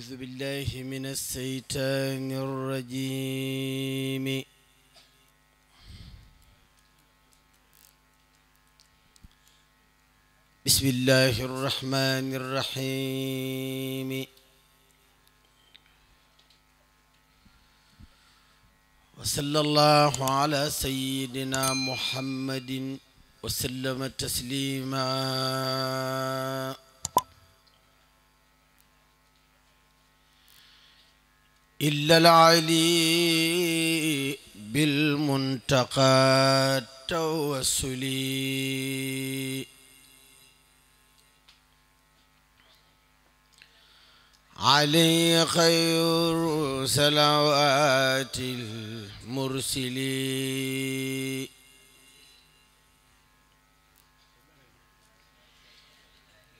أعوذ بالله من الشيطان الرجيم. بسم الله الرحمن الرحيم. وصلى الله على سيدنا محمد وسلم تسليما. إلا العلي بالمنتقى التوسلي. علي خير صلوات المرسلين.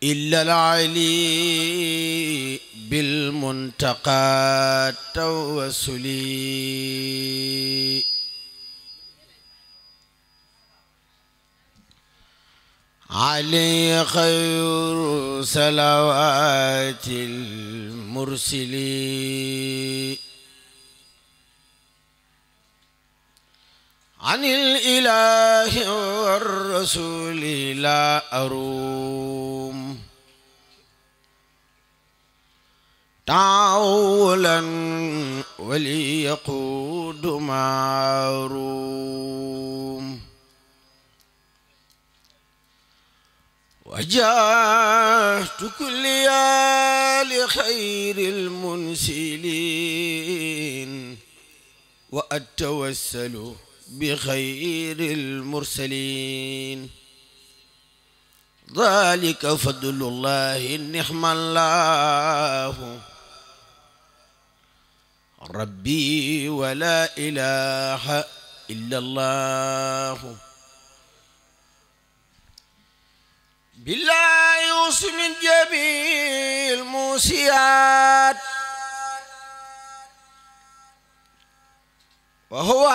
إلا العلي بالمنتقى التوسلي علي خير صلوات المرسلين. عن الإله والرسول لا أروم. تعولا وليقود معروم. وجهت كل لخير المنسلين وأتوسل بخير المرسلين. ذلك فضل الله نعم الله. ربي ولا إله إلا الله. بالله يوصي من جميع الموسيات وهو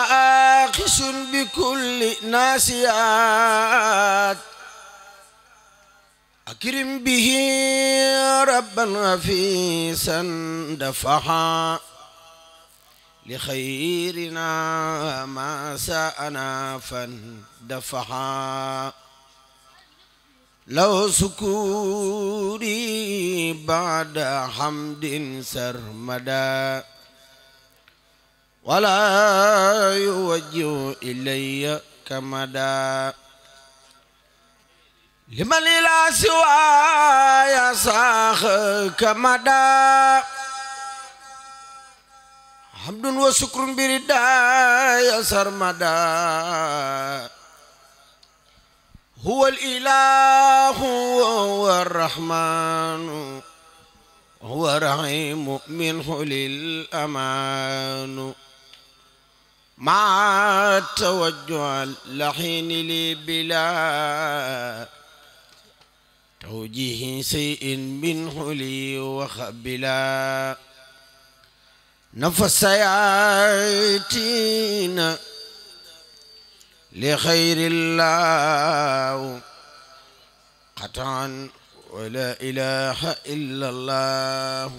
آخس بكل ناسيات. أكرم به ربا غفيسا دفعا. لخيرنا ما ساءنا فاندفعا. لو سكوري بعد حمد سرمدا. ولا يوجه إلي كمدا. لمن لا سوى يساخ كمدا. حمد وشكر بردا سرمدا هو الإله وهو الرحمن هو رحيم منه للأمان مع التوجه اللحين لي بلا توجيه شيء منه لي وخبلا نفس ياتينا لخير الله. قطعا ولا إله إلا الله.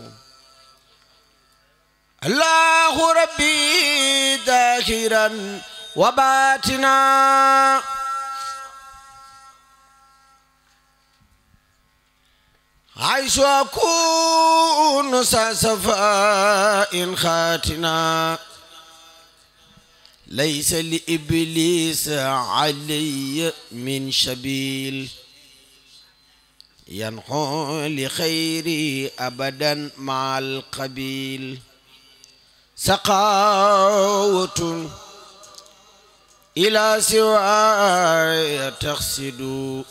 الله ربي ذاكرا وباتنا عيش أكون صفاء خاتنا. ليس لإبليس علي من شبيل. ينحو لخيري أبدا مع القبيل. سقاوة إلى سواي تقصد.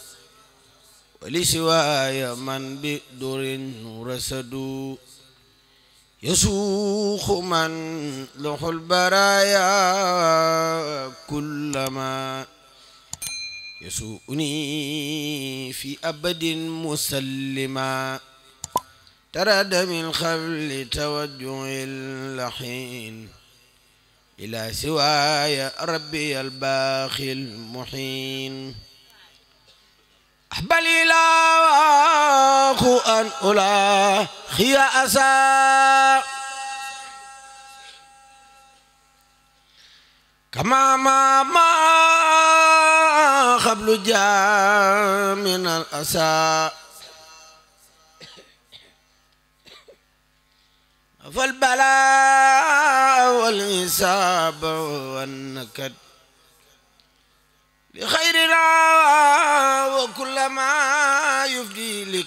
ولسواي من بدر رسد. يسوخ من لح البرايا كلما يسوءني في أبد مسلما. ترد من خبل توجه اللحين إلى سواي ربي الباخي المحين. بل إله أن ألاخي أسى. كما ما ما قبل جاء من الأسى. فالبلاء والحساب والنكد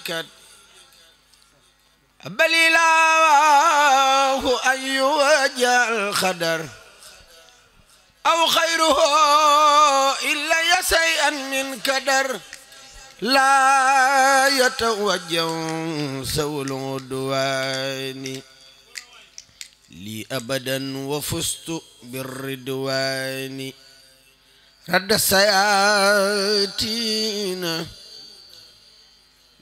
يفدي لكد بل إله أن يوجه الخدر أو خيره إلا يسيئا من كدر لا يتوجه سوء العدوان لي أبدا وفزت بالردوان رد السياتين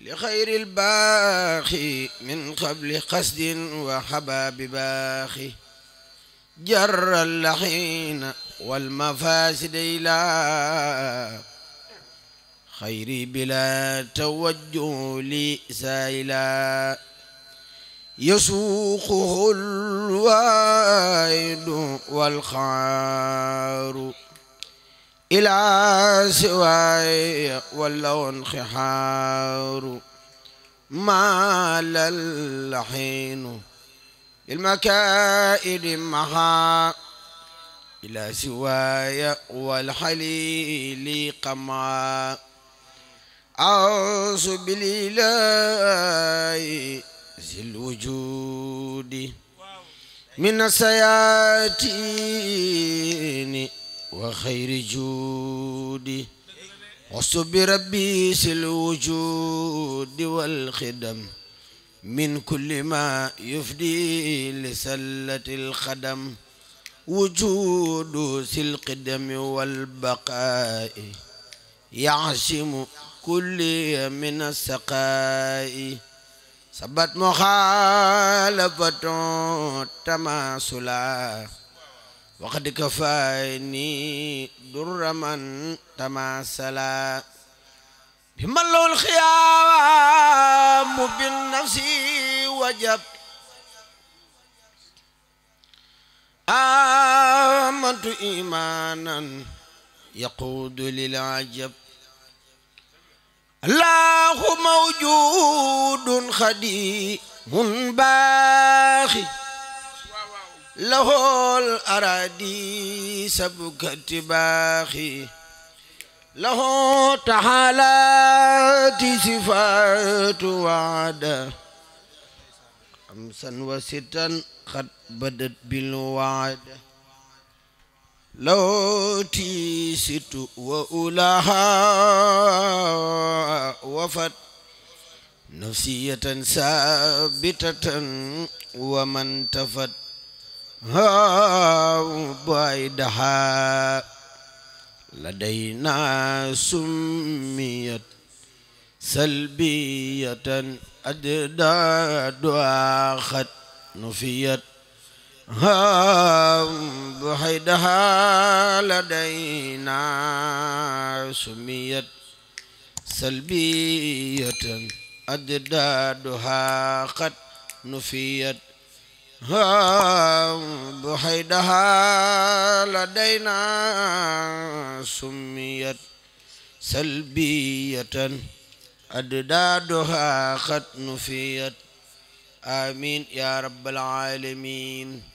لخير الباخي من قبل قصد وحباب باخي جر اللحين والمفاسد إلى خيري بلا توجه لي سائلا. يسوقه الوايد والخار. إلى سواي ولو انخحار ما للحين المكائد محا إلى سواي والحليل قمع. أعوذ بالله ذي الوجود من السياتين وخير جودي وصب ربي الوجود والخدم. من كل ما يفدي لسلة الخدم. وجود ذي القدم والبقاء. يعصم كل من السقاء. سبت مخالفة تماثلا. وقد كفاني در من تماثلا بما له الخيام بالنفس وجب آمنت إيمانا يقود للعجب الله موجود خديم باخي له الأراضي سبكت باخي. له تعالات صفات وعدا خمسا وستا قد بدت بالوعد. لو تيست وأولاها وفت نفسية ثابتة ومن تفت ها بعيدها لدينا سميت سلبية أددادها خد نفيت ها بحيدها لدينا سميت سلبية أددادها قد نفيت ها بحيدها لدينا سميت سلبية أددادها قد نفيت. آمين يا رب العالمين.